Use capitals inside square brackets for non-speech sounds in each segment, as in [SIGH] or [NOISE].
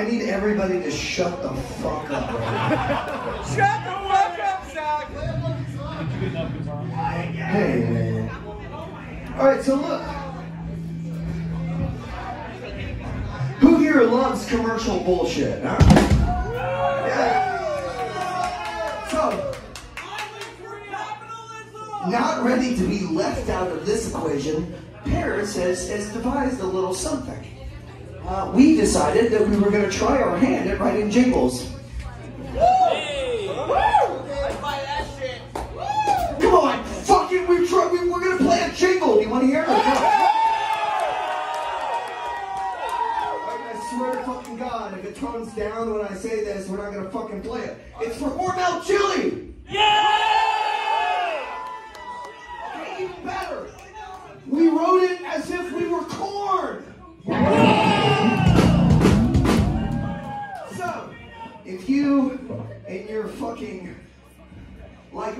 I need everybody to shut the fuck up. [LAUGHS] Shut the fuck up, Zach! Hey, man. All right, so look. Who here loves commercial bullshit? Huh? Yeah. So, not ready to be left out of this equation, Pears has, has devised a little something. Uh, we decided that we were going to try our hand at writing jingles. Come on, fucking, we try, we, we're gonna play a jingle. Do you want to hear it? or not? I swear to fucking God, if it tones down when I say this, we're not gonna fucking play it. It's for Hormel Chili.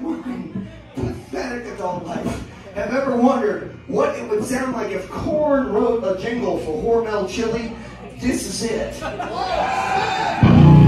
Mine, pathetic adult life. Have ever wondered what it would sound like if Korn wrote a jingle for Hormel Chili, this is it. [LAUGHS]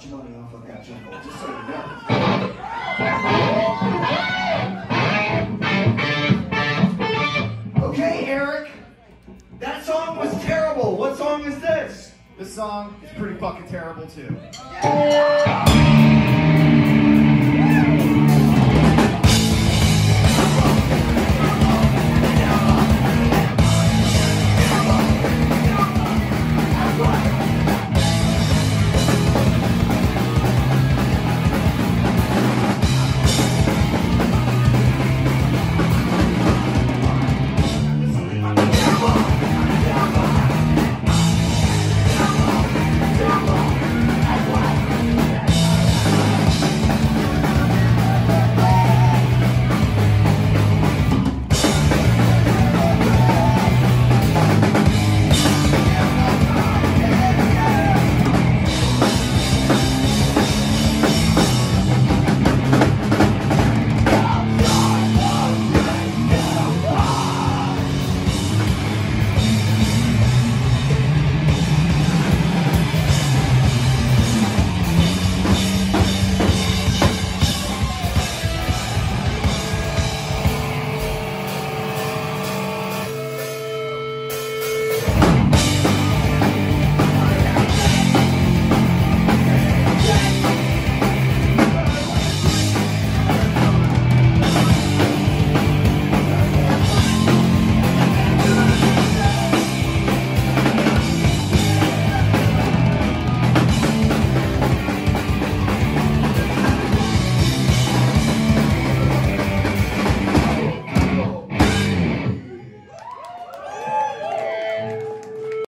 much money off of that jingle, just so you know. Okay, Eric. That song was terrible. What song is this? This song is pretty fucking terrible too.